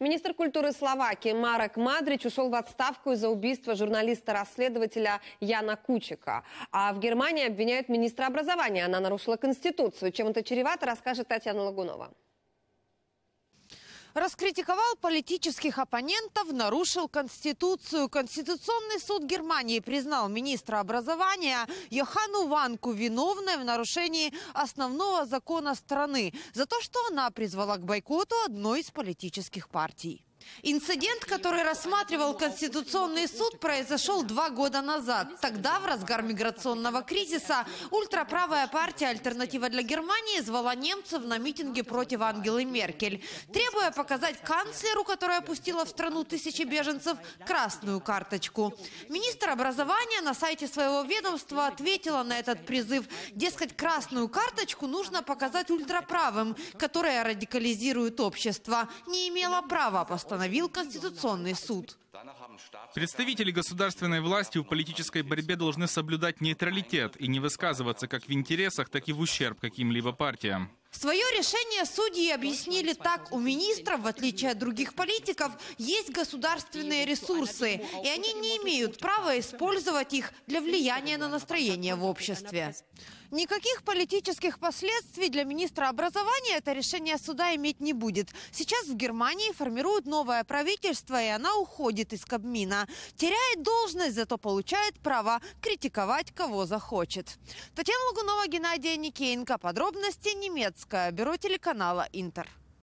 Министр культуры Словакии Марек Мадрич ушел в отставку из-за убийства журналиста-расследователя Яна Кучика. А в Германии обвиняют министра образования. Она нарушила Конституцию. Чем это чревато, расскажет Татьяна Лагунова. Раскритиковал политических оппонентов, нарушил Конституцию. Конституционный суд Германии признал министра образования Йохану Ванку виновной в нарушении основного закона страны за то, что она призвала к бойкоту одной из политических партий. Инцидент, который рассматривал Конституционный суд, произошел два года назад. Тогда, в разгар миграционного кризиса, ультраправая партия «Альтернатива для Германии» звала немцев на митинги против Ангелы Меркель, требуя показать канцлеру, которая пустила в страну тысячи беженцев, красную карточку. Министр образования на сайте своего ведомства ответила на этот призыв. Дескать, красную карточку нужно показать ультраправым, которые радикализируют общество. Не имела права постановить постановил Конституционный суд. Представители государственной власти в политической борьбе должны соблюдать нейтралитет и не высказываться как в интересах, так и в ущерб каким-либо партиям. Свое решение судьи объяснили так. У министров, в отличие от других политиков, есть государственные ресурсы, и они не имеют права использовать их для влияния на настроение в обществе. Никаких политических последствий для министра образования это решение суда иметь не будет. Сейчас в Германии формируют новое правительство, и она уходит из Кабмина. Теряет должность, зато получает право критиковать, кого захочет. Татьяна Лагунова, Геннадий Никеенко. Подробности немецкое бюро телеканала «Интер».